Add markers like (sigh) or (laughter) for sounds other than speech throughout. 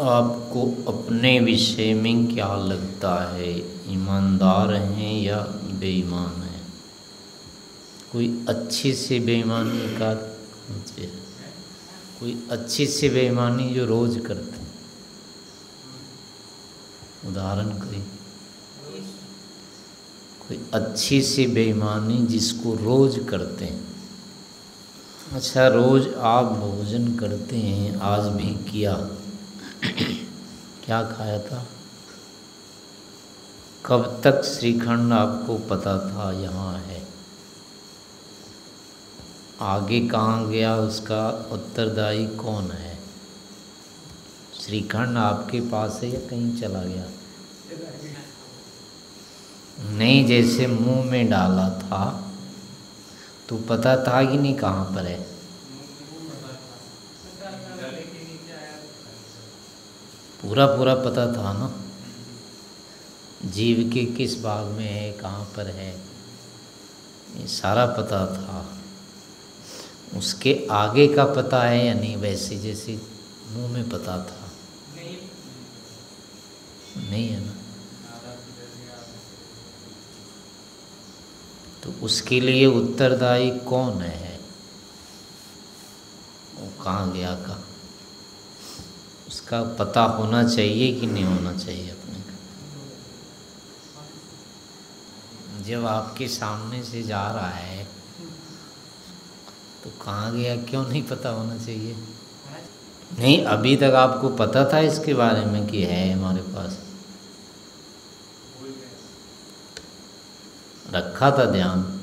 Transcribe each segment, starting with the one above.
आपको अपने विषय में क्या लगता है? ईमानदार हैं या बेईमान हैं? कोई अच्छी से बेईमानी का कोई अच्छी से बेईमानी जो रोज़ करते हैं? उदाहरण कोई? कोई अच्छी सी बेईमानी जिसको रोज़ करते हैं? अच्छा रोज़ आप भोजन करते हैं, आज भी किया? क्या खाया था? कब तक श्रीखंड आपको पता था यहाँ है? आगे कहाँ गया उसका उत्तरदायी कौन है? श्रीखंड आपके पास है या कहीं चला गया? नहीं, जैसे मुँह में डाला था तो पता था कि नहीं कहाँ पर है? पूरा पूरा पता था ना। जीव के किस भाग में है, कहाँ पर है, ये सारा पता था। उसके आगे का पता है या नहीं, वैसे जैसे मुँह में पता था। नहीं है ना। तो उसके लिए उत्तरदायी कौन है? वो कहाँ गया का? उसका पता होना चाहिए कि नहीं होना चाहिए अपने का? जब आपके सामने से जा रहा है तो कहाँ गया? क्यों नहीं पता होना चाहिए? नहीं, अभी तक आपको पता था इसके बारे में कि है हमारे पास? रखा था ध्यान?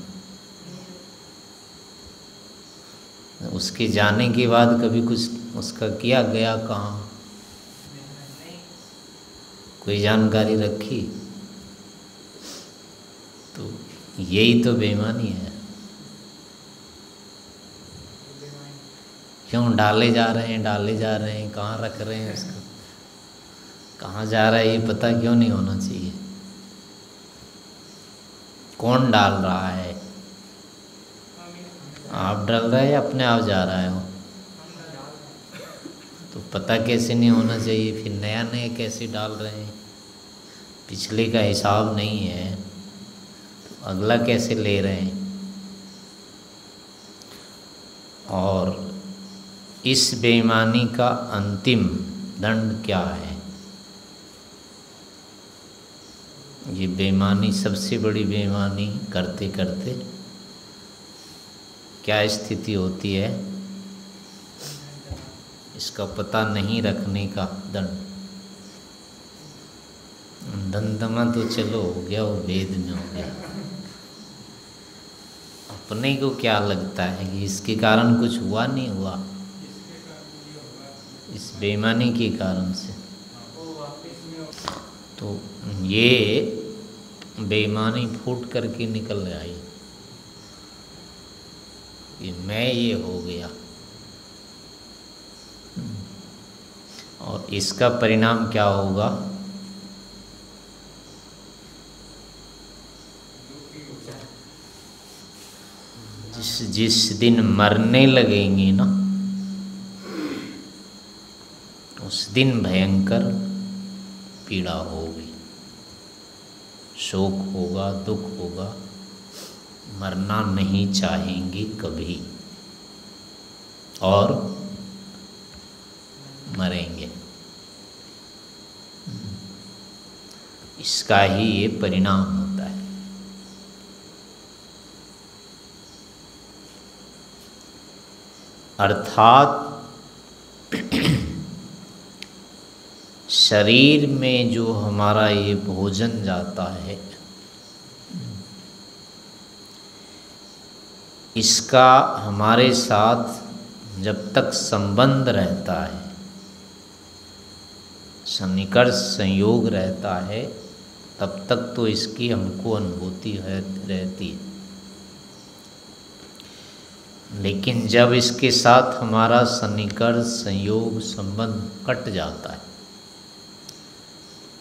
उसके जाने के बाद कभी कुछ उसका किया गया कहाँ? कोई जानकारी रखी तो यही तो बेईमानी है। क्यों डाले जा रहे हैं, डाले जा रहे हैं, कहाँ रख रहे हैं उसको? कहाँ जा रहा है, ये पता क्यों नहीं होना चाहिए? कौन डाल रहा है? आप डाल रहे हैं अपने आप जा रहा है? वो तो पता कैसे नहीं होना चाहिए, फिर नया नया कैसे डाल रहे हैं? पिछले का हिसाब नहीं है तो अगला कैसे ले रहे हैं? और इस बेईमानी का अंतिम दंड क्या है? ये बेईमानी सबसे बड़ी बेईमानी करते करते क्या स्थिति होती है? इसका पता नहीं रखने का दंड। दंदमा तो चलो, हो गया, वो वेद में हो गया। अपने को क्या लगता है कि इसके कारण कुछ हुआ नहीं हुआ? इस बेईमानी के कारण से। तो ये बेईमानी फूट करके निकल आई। कि मैं ये हो गया। और इसका परिणाम क्या होगा? जिस जिस दिन मरने लगेंगे ना, उस दिन भयंकर पीड़ा होगी। शोक होगा, दुख होगा, मरना नहीं चाहेंगे कभी। और मरेंगे। इसका ही ये परिणाम होता है अर्थात शरीर में जो हमारा ये भोजन जाता है, इसका हमारे साथ जब तक संबंध रहता है, सन्निकर्ष संयोग रहता है, तब तक तो इसकी हमको अनुभूति है, रहती है। लेकिन जब इसके साथ हमारा सन्निकर्ष संयोग संबंध कट जाता है,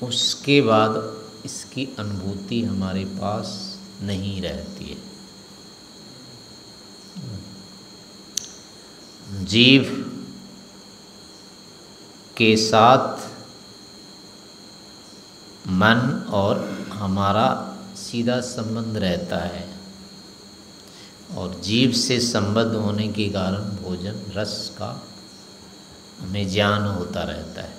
उसके बाद इसकी अनुभूति हमारे पास नहीं रहती है। जीव के साथ मन और हमारा सीधा संबंध रहता है। और जीव से संबद्ध होने के कारण भोजन, रस का हमें ज्ञान होता रहता है।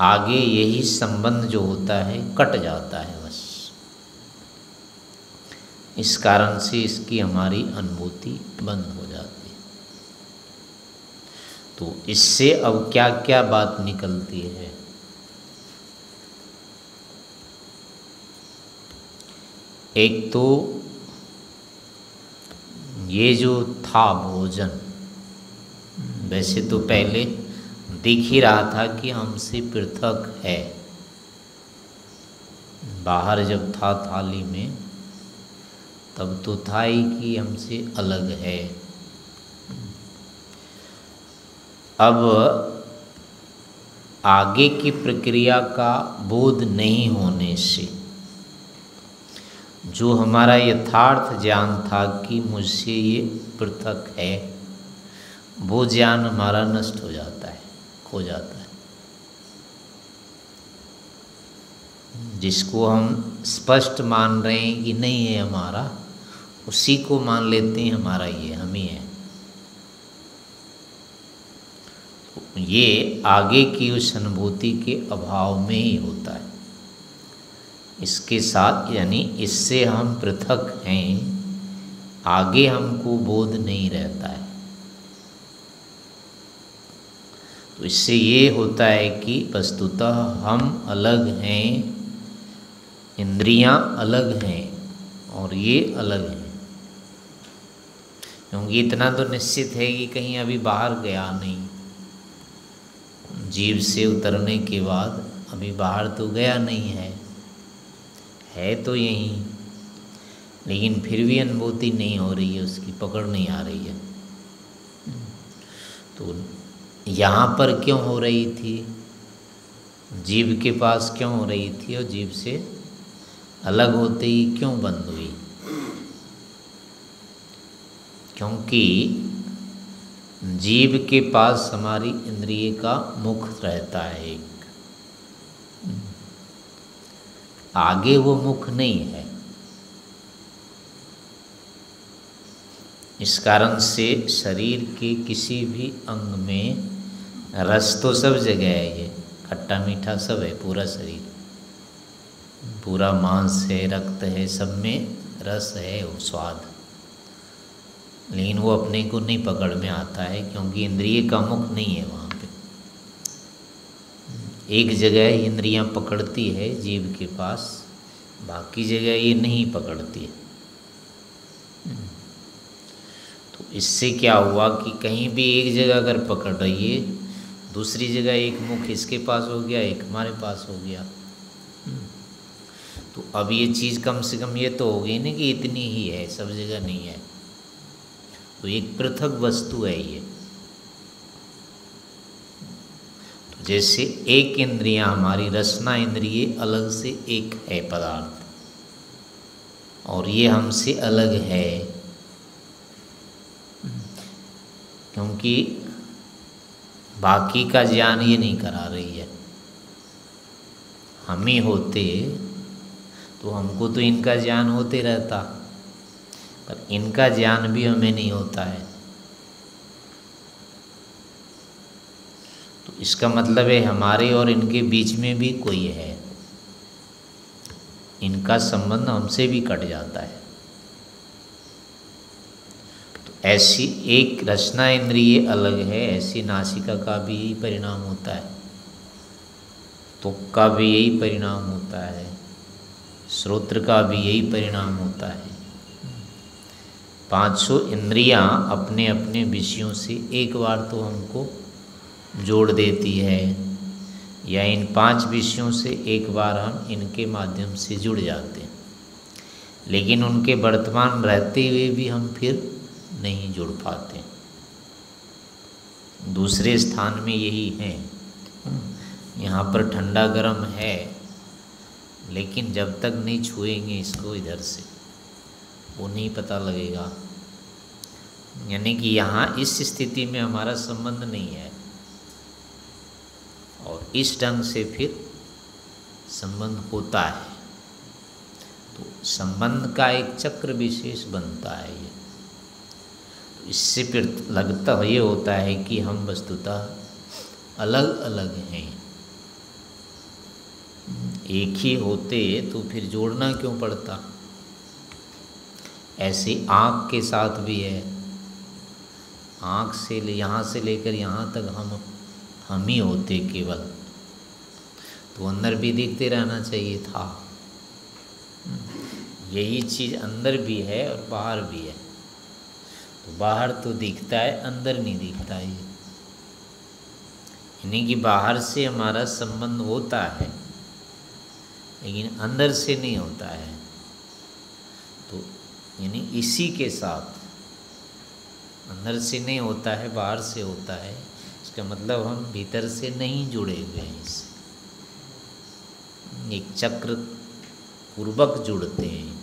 आगे यही संबंध जो होता है, कट जाता है बस। इस कारण से इसकी हमारी अनुभूति बंद हो जाती है। तो इससे अब क्या क्या बात निकलती है? एक तो ये जो था भोजन, वैसे तो पहले दिख ही रहा था कि हमसे पृथक है। बाहर जब था थाली में, तब तो था ही कि हमसे अलग है। अब आगे की प्रक्रिया का बोध नहीं होने से जो हमारा यथार्थ ज्ञान था कि मुझसे ये पृथक है, वो ज्ञान हमारा नष्ट हो जाता है, खो जाता है। जिसको हम स्पष्ट मान रहे हैं कि नहीं है हमारा, उसी को मान लेते हैं, हमारा ये, हम ही है। ये आगे की उस अनुभूति के अभाव में ही होता है। इसके साथ, यानी इससे हम पृथक हैं, आगे हमको बोध नहीं रहता है। तो इससे ये होता है कि वस्तुतः हम अलग हैं, इंद्रियाँ अलग हैं और ये अलग हैं। क्योंकि इतना तो निश्चित है कि कहीं अभी बाहर गया नहीं। जीव से उतरने के बाद अभी बाहर तो गया नहीं है। है तो यही। लेकिन फिर भी अनुभूति नहीं हो रही है, उसकी पकड़ नहीं आ रही है। तो यहाँ पर क्यों हो रही थी? जीव के पास क्यों हो रही थी और जीव से अलग होते ही क्यों बंद हुई? क्योंकि जीव के पास हमारी इंद्रिय का मुख रहता है एक आगे वो मुख नहीं है। इस कारण से शरीर के किसी भी अंग में रस तो सब जगह है ये। खट्टा मीठा सब है पूरा शरीर। पूरा मांस है, रक्त है, सब में रस है वो स्वाद। लेकिन वो अपने को नहीं पकड़ में आता है क्योंकि इंद्रिय का मुख नहीं है वहाँ। एक जगह इंद्रियाँ पकड़ती है जीव के पास, बाकी जगह ये नहीं पकड़ती है। तो इससे क्या हुआ कि कहीं भी एक जगह अगर पकड़ रही है, दूसरी जगह एक मुख इसके पास हो गया, एक हमारे पास हो गया। तो अब ये चीज़ कम से कम ये तो हो गई ना कि इतनी ही है, सब जगह नहीं है। तो एक पृथक वस्तु है ये तो जैसे एक इंद्रिया हमारी रसना इंद्रिय अलग से एक है पदार्थ। और ये हमसे अलग है। क्योंकि बाकी का ज्ञान ये नहीं करा रही है। हम ही होते तो हमको तो इनका ज्ञान होते रहता। पर इनका ज्ञान भी हमें नहीं होता है तो इसका मतलब है हमारे और इनके बीच में भी कोई है। इनका संबंध हमसे भी कट जाता है। तो ऐसी एक रचना इंद्रिय अलग है, ऐसी नासिका का भी परिणाम होता है। तो का भी यही परिणाम होता है। श्रोत्र का भी यही परिणाम होता है। पाँचों इंद्रियाँ अपने अपने विषयों से एक बार तो हमको जोड़ देती है या इन पाँच विषयों से एक बार हम इनके माध्यम से जुड़ जाते हैं। लेकिन उनके वर्तमान रहते हुए भी हम फिर नहीं जुड़ पाते। दूसरे स्थान में यही है। यहाँ पर ठंडा गर्म है, लेकिन जब तक नहीं छुएँगे इसको इधर से, वो नहीं पता लगेगा। यानी कि यहाँ इस स्थिति में हमारा संबंध नहीं है। और इस ढंग से फिर संबंध होता है। तो संबंध का एक चक्र विशेष बनता है ये। तो इससे फिर लगता ये होता है कि हम वस्तुतः अलग अलग हैं। एक ही होते तो फिर जोड़ना क्यों पड़ता? ऐसे आँख के साथ भी है। आँख से यहाँ से लेकर यहाँ तक हम हम ही होते केवल। तो अंदर भी दिखते रहना चाहिए था। यही चीज़ अंदर भी है और बाहर भी है। तो बाहर तो दिखता है, अंदर नहीं दिखता ये। यानी कि बाहर से हमारा संबंध होता है, लेकिन अंदर से नहीं होता है। तो यानी इसी के साथ अंदर से नहीं होता है, बाहर से होता है। इसका मतलब हम भीतर से नहीं जुड़े हुए हैं इससे। एक चक्र पूर्वक जुड़ते हैं।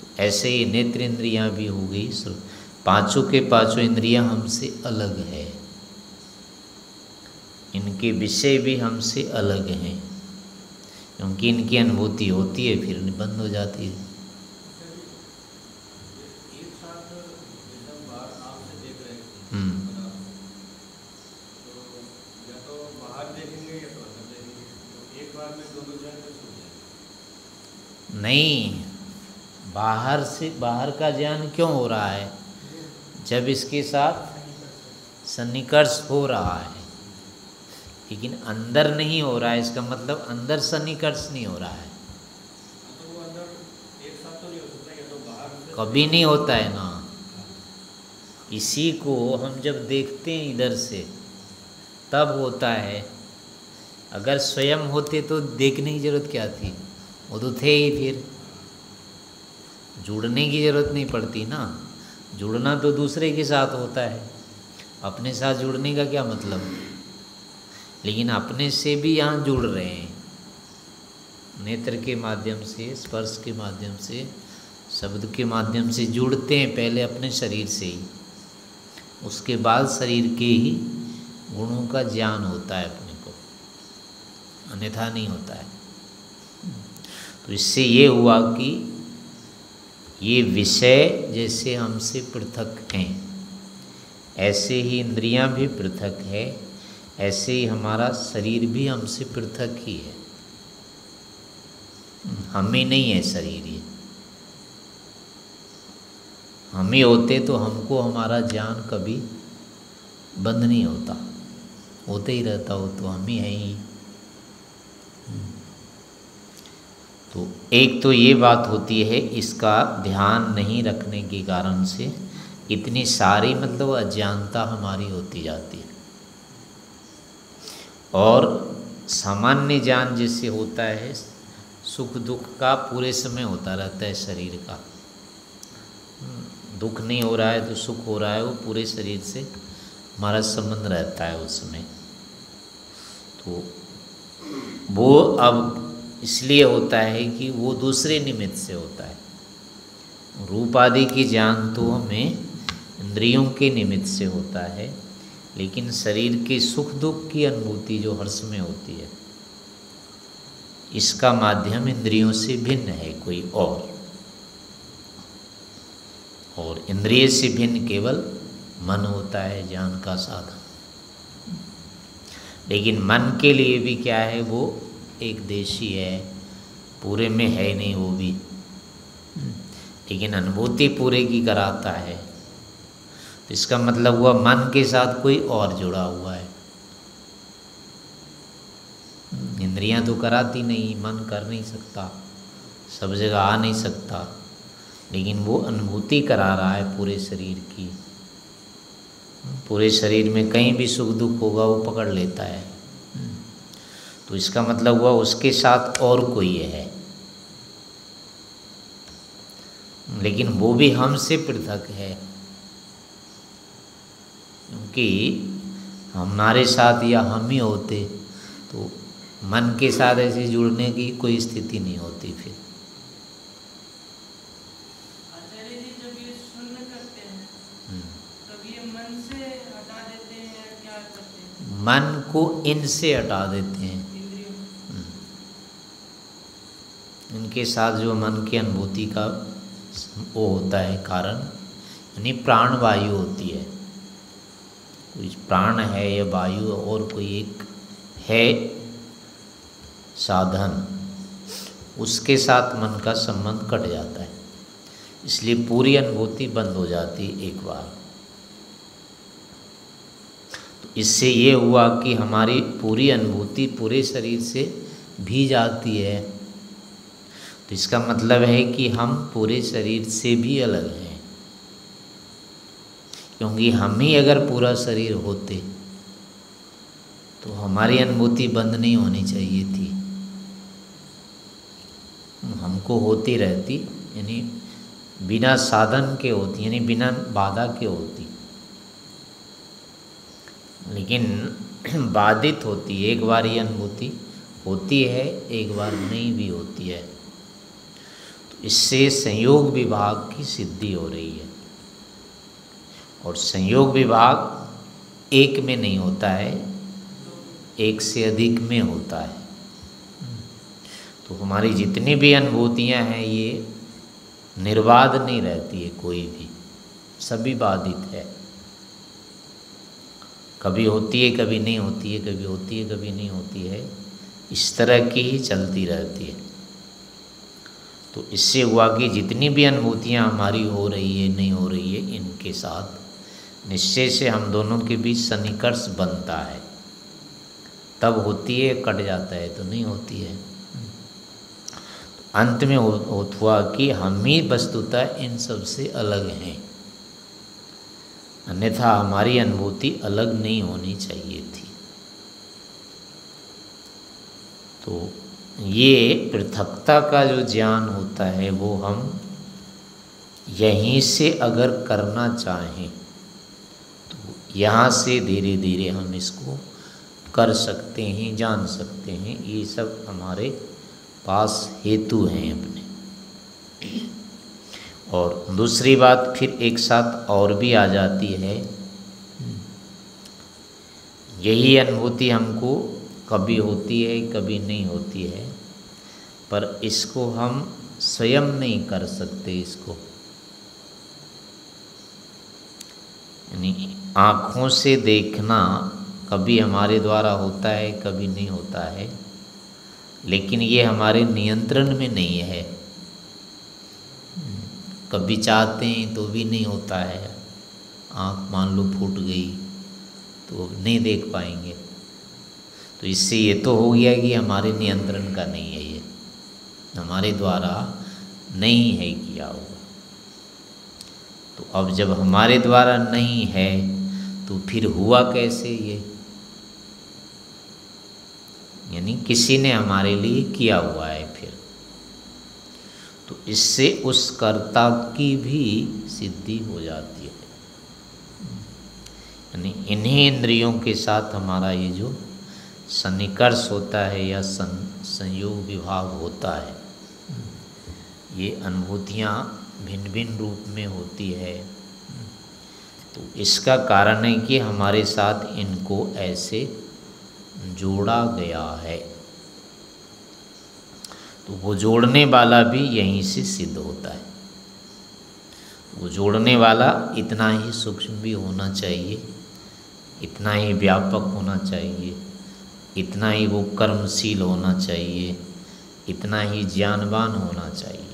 तो ऐसे ही नेत्र इंद्रियाँ भी हो गई पाँचों के पाँचों इंद्रियाँ हमसे अलग है। इनके विषय भी हमसे अलग हैं। क्योंकि इनकी अनुभूति होती है, फिर बंद हो जाती है। नहीं, बाहर से, बाहर का ज्ञान क्यों हो रहा है? जब इसके साथ सन्निकर्ष हो रहा है। लेकिन अंदर नहीं हो रहा है, इसका मतलब अंदर सन्निकर्ष नहीं हो रहा है। कभी नहीं होता है ना। इसी को हम जब देखते हैं इधर से, तब होता है। अगर स्वयं होते तो देखने की ज़रूरत क्या थी? वो तो थे ही फिर। जुड़ने की ज़रूरत नहीं पड़ती ना। जुड़ना तो दूसरे के साथ होता है। अपने साथ जुड़ने का क्या मतलब? लेकिन अपने से भी यहाँ जुड़ रहे हैं। नेत्र के माध्यम से, स्पर्श के माध्यम से, शब्द के माध्यम से जुड़ते हैं पहले अपने शरीर से ही। उसके बाद शरीर के ही गुणों का ज्ञान होता है अपने को। अन्यथा नहीं होता है। तो इससे ये हुआ कि ये विषय जैसे हमसे पृथक हैं। ऐसे ही इंद्रियाँ भी पृथक है, ऐसे ही हमारा शरीर भी हमसे पृथक ही है। हम ही नहीं है शरीर ये। हम ही होते तो हमको हमारा ज्ञान कभी बंद नहीं होता। होते ही रहता हो तो हम ही हैं ही। तो एक तो ये बात होती है, इसका ध्यान नहीं रखने के कारण से इतनी सारी मतलब अज्ञानता हमारी होती जाती है। और सामान्य ज्ञान जैसे होता है, सुख दुख का पूरे समय होता रहता है शरीर का। दुख नहीं हो रहा है तो सुख हो रहा है, वो पूरे शरीर से हमारा संबंध रहता है उसमें तो वो अब इसलिए होता है कि वो दूसरे निमित्त से होता है। रूप आदि की ज्ञान तो हमें इंद्रियों के निमित्त से होता है, लेकिन शरीर के सुख दुख की अनुभूति जो हर्ष में होती है, इसका माध्यम इंद्रियों से भिन्न है कोई और। और इंद्रिय से भिन्न केवल मन होता है, ज्ञान का साधन। लेकिन मन के लिए भी क्या है, वो एक देशी है, पूरे में है नहीं वो भी। लेकिन अनुभूति पूरे की कराता है। तो इसका मतलब हुआ मन के साथ कोई और जुड़ा हुआ है। इंद्रियाँ तो कराती नहीं, मन कर नहीं सकता, सब जगह आ नहीं सकता, लेकिन वो अनुभूति करा रहा है पूरे शरीर की। पूरे शरीर में कहीं भी सुख दुख होगा, वो पकड़ लेता है। तो इसका मतलब हुआ उसके साथ और कोई है। लेकिन वो भी हमसे पृथक है। क्योंकि हमारे साथ या हम ही होते तो मन के साथ ऐसे जुड़ने की कोई स्थिति नहीं होती फिर। हम्म। मन को इनसे हटा देते हैं इंद्रियों को? इनके साथ जो मन की अनुभूति का वो होता है कारण, यानी प्राण वायु होती है। कोई प्राण है या वायु और कोई एक है साधन, उसके साथ मन का संबंध कट जाता है। इसलिए पूरी अनुभूति बंद हो जाती है एक बार। तो इससे ये हुआ कि हमारी पूरी अनुभूति पूरे शरीर से भी जाती है। तो इसका मतलब है कि हम पूरे शरीर से भी अलग हैं। क्योंकि हम ही अगर पूरा शरीर होते तो हमारी अनुभूति बंद नहीं होनी चाहिए थी। हमको होती रहती, यानी बिना साधन के होती, यानी बिना बाधा के होती। लेकिन (clears throat) बाधित होती, एक बार ये अनुभूति होती है, एक बार नहीं भी होती है। इससे संयोग विभाग की सिद्धि हो रही है। और संयोग विभाग एक में नहीं होता है, एक से अधिक में होता है। तो हमारी जितनी भी अनुभूतियाँ हैं, ये निर्बाध नहीं रहती है कोई भी, सभी बाधित है। कभी होती है, कभी नहीं होती है, कभी होती है, कभी नहीं होती है, इस तरह की ही चलती रहती है। तो इससे हुआ कि जितनी भी अनुभूतियाँ हमारी हो रही है नहीं हो रही है इनके साथ निश्चय से हम दोनों के बीच सन्निकर्ष बनता है। तब होती है कट जाता है तो नहीं होती है। तो अंत में हो, हुआ कि हम ही वस्तुतः इन सबसे अलग हैं। अन्यथा हमारी अनुभूति अलग नहीं होनी चाहिए थी। तो ये पृथकता का जो ज्ञान होता है, वो हम यहीं से अगर करना चाहें तो यहाँ से धीरे धीरे हम इसको कर सकते हैं, जान सकते हैं। ये सब हमारे पास हेतु हैं अपने। और दूसरी बात फिर एक साथ और भी आ जाती है। यही अनुभूति हमको कभी होती है, कभी नहीं होती है। पर इसको हम स्वयं नहीं कर सकते इसको। यानी आँखों से देखना कभी हमारे द्वारा होता है, कभी नहीं होता है। लेकिन ये हमारे नियंत्रण में नहीं है। कभी चाहते हैं तो भी नहीं होता है। आँख मान लो फूट गई तो नहीं देख पाएँगे। तो इससे ये तो हो गया कि हमारे नियंत्रण का नहीं है ये। हमारे द्वारा नहीं है किया हुआ। तो अब जब हमारे द्वारा नहीं है तो फिर हुआ कैसे ये? यानी किसी ने हमारे लिए किया हुआ है फिर। तो इससे उस कर्ता की भी सिद्धि हो जाती है। यानी इन्हीं इंद्रियों के साथ हमारा ये जो सन्निकर्ष होता है या सं, संयोग विभाग होता है। ये अनुभूतियाँ भिन्न भिन्न रूप में होती है। तो इसका कारण है कि हमारे साथ इनको ऐसे जोड़ा गया है। तो वो जोड़ने वाला भी यहीं से सिद्ध होता है। वो जोड़ने वाला इतना ही सूक्ष्म भी होना चाहिए इतना ही व्यापक होना चाहिए। इतना ही वो कर्मशील होना चाहिए, इतना ही ज्ञानवान होना चाहिए।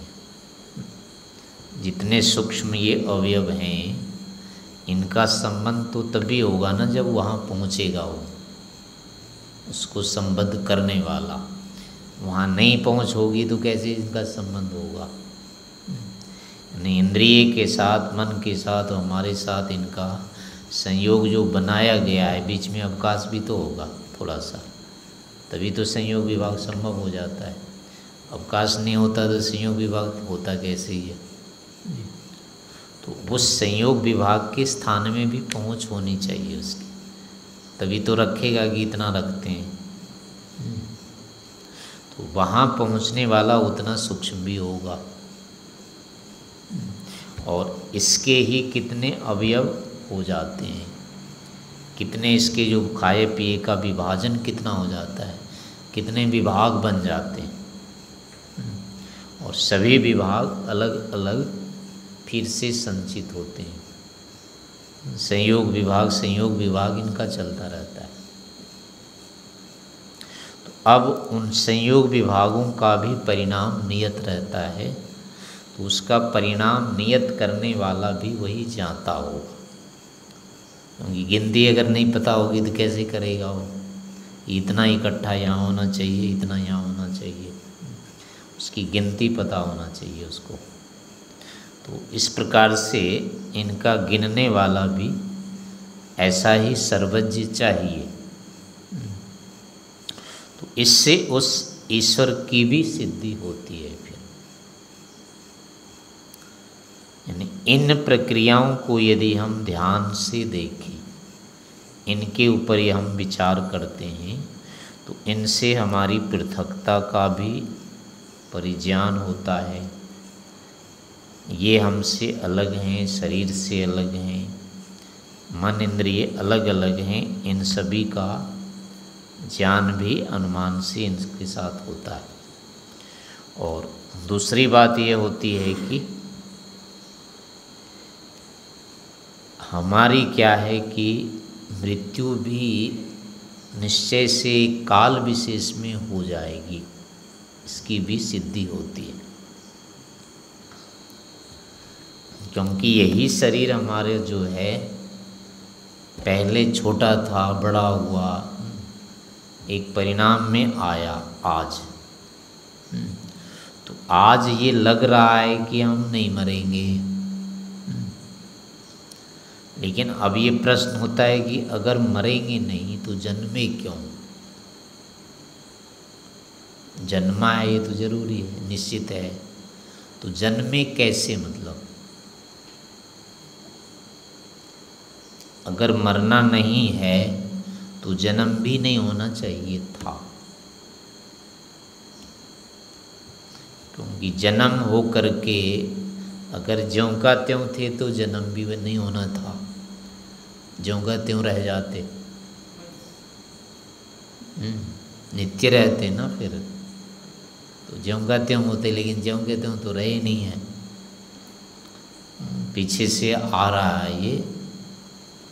जितने सूक्ष्म ये अवयव हैं, इनका संबंध तो तभी होगा ना जब वहाँ पहुँचेगा वो, उसको संबद्ध करने वाला। वहाँ नहीं पहुँच होगी तो कैसे इनका संबंध होगा? यानी इंद्रिय के साथ, मन के साथ और हमारे साथ इनका संयोग जो बनाया गया है, बीच में अवकाश भी तो होगा। थोड़ा सा तभी तो संयोग विभाग संभव हो जाता है। अवकाश नहीं होता तो संयोग विभाग होता कैसे ही है? तो उस संयोग विभाग के स्थान में भी पहुँच होनी चाहिए उसकी। तभी तो रखेगा कि इतना रखते हैं। तो वहाँ पहुँचने वाला उतना सूक्ष्म भी होगा। और इसके ही कितने अवयव हो जाते हैं? कितने इसके जो खाए पिए का विभाजन कितना हो जाता है, कितने विभाग बन जाते हैं। और सभी विभाग अलग अलग फिर से संचित होते हैं। संयोग विभाग संयोग विभाग इनका चलता रहता है। तो अब उन संयोग विभागों का भी परिणाम नियत रहता है तो उसका परिणाम नियत करने वाला भी वही जाता होगा। क्योंकि गिनती अगर नहीं पता होगी तो कैसे करेगा वो? इतना इकट्ठा यहाँ होना चाहिए, इतना यहाँ होना चाहिए। उसकी गिनती पता होना चाहिए उसको। तो इस प्रकार से इनका गिनने वाला भी ऐसा ही सर्वज्ञ चाहिए। तो इससे उस ईश्वर की भी सिद्धि होती है फिर यानी इन प्रक्रियाओं को यदि हम ध्यान से देखें, इनके ऊपर ही हम विचार करते हैं तो इनसे हमारी पृथकता का भी परिज्ञान होता है। ये हमसे अलग हैं, शरीर से अलग हैं, मन इंद्रिय अलग अलग हैं, इन सभी का ज्ञान भी अनुमान से इनके साथ होता है। और दूसरी बात ये होती है कि हमारी क्या है कि मृत्यु भी निश्चय से काल विशेष में हो जाएगी, इसकी भी सिद्धि होती है। क्योंकि यही शरीर हमारे जो है, पहले छोटा था, बड़ा हुआ, एक परिणाम में आया आज। तो आज ये लग रहा है कि हम नहीं मरेंगे। लेकिन अब ये प्रश्न होता है कि अगर मरेंगे नहीं तो जन्मे क्यों? जन्मा है ये तो ज़रूरी है, निश्चित है। तो जन्मे कैसे मतलब? अगर मरना नहीं है तो जन्म भी नहीं होना चाहिए था। क्योंकि जन्म हो करके अगर ज्यों का त्यों थे तो जन्म भी नहीं होना था। ज्यों का त्यों रह जाते। हम्म, नित्य रहते ना फिर। तो ज्यों का त्यों होते लेकिन ज्यों के त्यों तो रहे नहीं हैं। पीछे से आ रहा है ये।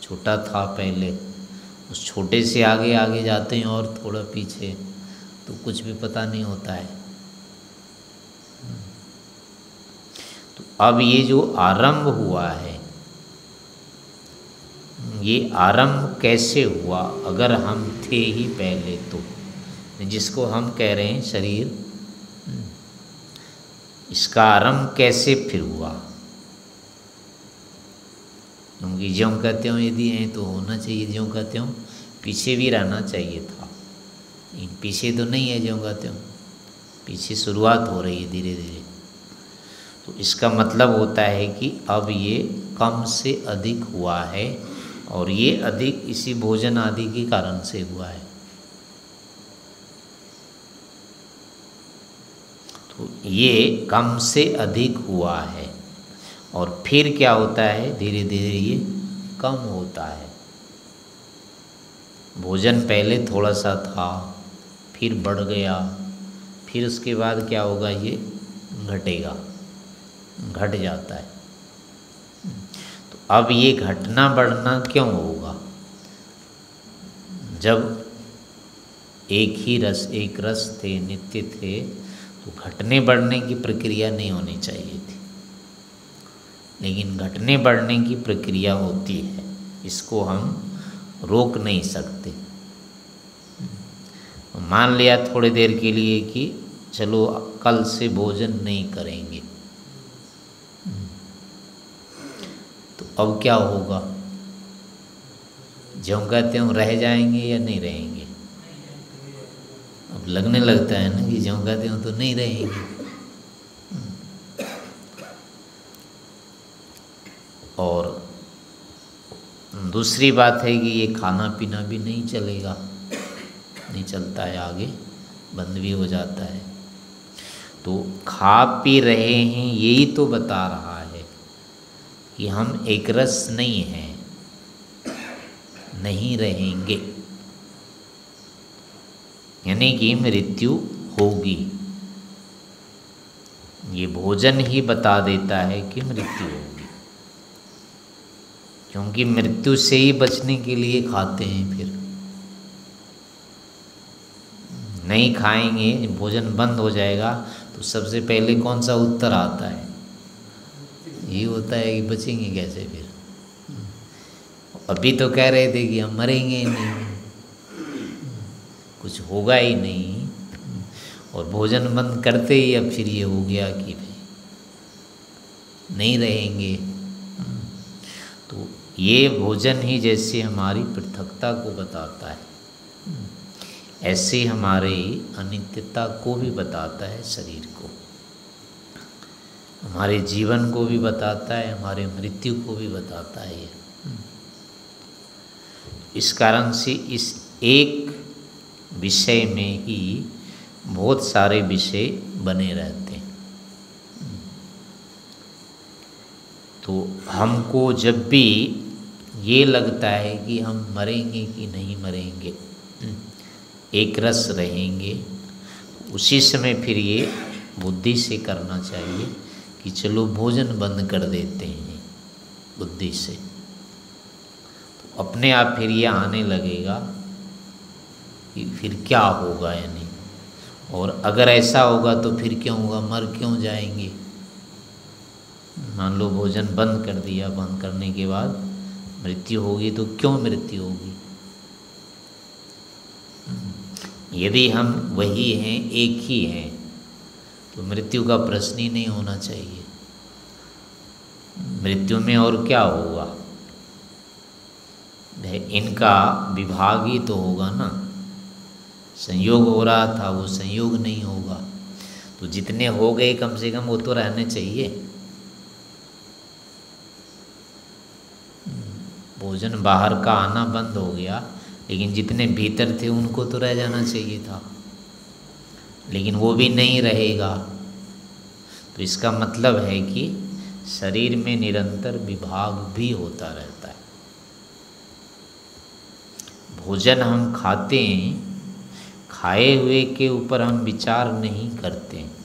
छोटा था पहले। उस छोटे से आगे आगे जाते हैं और थोड़ा पीछे। तो कुछ भी पता नहीं होता है। तो अब ये जो आरंभ हुआ है ये आरंभ कैसे हुआ? अगर हम थे ही पहले तो। जिसको हम कह रहे हैं शरीर। इसका आरंभ कैसे फिर हुआ? क्योंकि ज्यों कहते हो, यदि हैं तो होना चाहिए, ज्यों कहते हो, पीछे भी रहना चाहिए था। पीछे तो नहीं है, ज्यों कहते हो। पीछे शुरुआत हो रही है धीरे धीरे। तो इसका मतलब होता है कि अब ये कम से अधिक हुआ है। और ये अधिक इसी भोजन आदि के कारण से हुआ है। तो ये कम से अधिक हुआ है और फिर क्या होता है? धीरे धीरे ये कम होता है। भोजन पहले थोड़ा सा था, फिर बढ़ गया, फिर उसके बाद क्या होगा? ये घटेगा, घट जाता है। अब ये घटना बढ़ना क्यों होगा? जब एक ही रस, एक रस थे, नित्य थे तो घटने बढ़ने की प्रक्रिया नहीं होनी चाहिए थी। लेकिन घटने बढ़ने की प्रक्रिया होती है, इसको हम रोक नहीं सकते। मान लिया थोड़ी देर के लिए कि चलो, कल से भोजन नहीं करेंगे। अब क्या होगा? ज्यों का त्यों रह जाएँगे या नहीं रहेंगे? अब लगने लगता है ना कि ज्यों का त्यों तो नहीं रहेंगे। और दूसरी बात है कि ये खाना पीना भी नहीं चलेगा। नहीं चलता है आगे, बंद भी हो जाता है। तो खा पी रहे हैं, यही तो बता रहा है कि हम एक रस नहीं हैं, नहीं रहेंगे। यानी कि मृत्यु होगी। ये भोजन ही बता देता है कि मृत्यु होगी। क्योंकि मृत्यु से ही बचने के लिए खाते हैं फिर। नहीं खाएँगे, भोजन बंद हो जाएगा तो सबसे पहले कौन सा उत्तर आता है? ये होता है कि बचेंगे कैसे फिर? अभी तो कह रहे थे कि हम मरेंगे नहीं। कुछ होगा ही नहीं। और भोजन बंद करते ही अब फिर ये हो गया कि भाई नहीं रहेंगे। तो ये भोजन ही जैसे हमारी पृथकता को बताता है। ऐसे हमारे अनित्यता को भी बताता है शरीर को। हमारे जीवन को भी बताता है, हमारे मृत्यु को भी बताता है इस कारण से इस एक विषय में ही बहुत सारे विषय बने रहते हैं। तो हमको जब भी ये लगता है कि हम मरेंगे कि नहीं मरेंगे, एक रस रहेंगे, उसी समय फिर ये बुद्धि से करना चाहिए। कि चलो भोजन बंद कर देते हैं बुद्धि से। तो अपने आप फिर ये आने लगेगा कि फिर क्या होगा यानी और अगर ऐसा होगा तो फिर क्यों होगा, मर क्यों जाएँगे? मान लो भोजन बंद कर दिया, बंद करने के बाद मृत्यु होगी तो क्यों मृत्यु होगी? यदि हम वही हैं, एक ही हैं तो मृत्यु का प्रश्न ही नहीं होना चाहिए। मृत्यु में और क्या होगा? इनका विभाग ही तो होगा ना। संयोग हो रहा था, वो संयोग नहीं होगा। तो जितने हो गए कम से कम वो तो रहने चाहिए। भोजन बाहर का आना बंद हो गया, लेकिन जितने भीतर थे उनको तो रह जाना चाहिए था। लेकिन वो भी नहीं रहेगा। तो इसका मतलब है कि शरीर में निरंतर विभाग भी होता रहता है। भोजन हम खाते हैं, खाए हुए के ऊपर हम विचार नहीं करते हैं।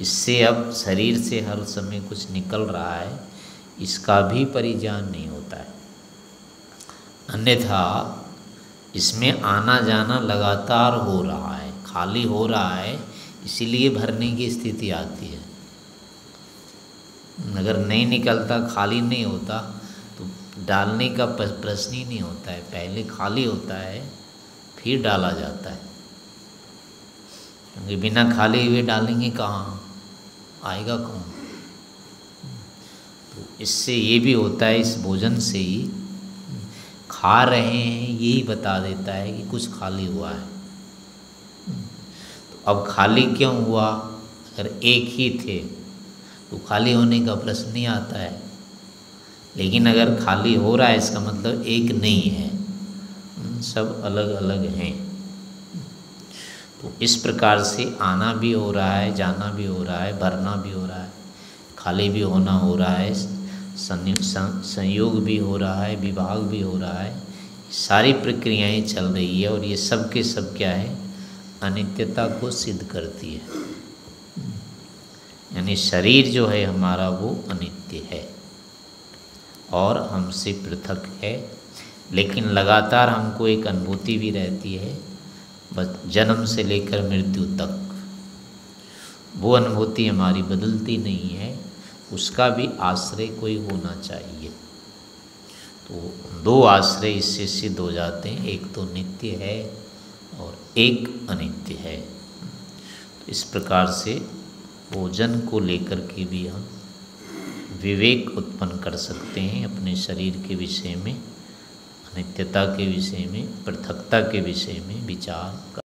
इससे अब शरीर से हर समय कुछ निकल रहा है, इसका भी परिजान नहीं होता है। अन्यथा इसमें आना जाना लगातार हो रहा है खाली हो रहा है, इसीलिए भरने की स्थिति आती है। अगर नहीं निकलता, खाली नहीं होता तो डालने का प्रश्न ही नहीं होता है। पहले खाली होता है, फिर डाला जाता है। क्योंकि बिना खाली हुए डालेंगे कहाँ? आएगा कौन? तो इससे ये भी होता है, इस भोजन से ही। खा रहे हैं यही बता देता है कि कुछ खाली हुआ है। अब खाली क्यों हुआ? अगर एक ही थे तो खाली होने का प्रश्न नहीं आता है। लेकिन अगर खाली हो रहा है, इसका मतलब एक नहीं है। सब अलग अलग हैं। तो इस प्रकार से आना भी हो रहा है, जाना भी हो रहा है, भरना भी हो रहा है, खाली भी होना हो रहा है संयोग भी हो रहा है, विभाग भी हो रहा है। सारी प्रक्रियाएँ चल रही है और ये सब के सब क्या है? अनित्यता को सिद्ध करती है। यानी शरीर जो है, हमारा वो अनित्य है और हमसे पृथक है। लेकिन लगातार हमको एक अनुभूति भी रहती है, बस जन्म से लेकर मृत्यु तक। वो अनुभूति हमारी बदलती नहीं है, उसका भी आश्रय कोई होना चाहिए। तो दो आश्रय इससे सिद्ध हो जाते हैं। एक तो नित्य है एक अनित्य है। तो इस प्रकार से भोजन को लेकर के भी हम विवेक उत्पन्न कर सकते हैं अपने शरीर के विषय में, अनित्यता के विषय में, पृथकता के विषय में विचार कर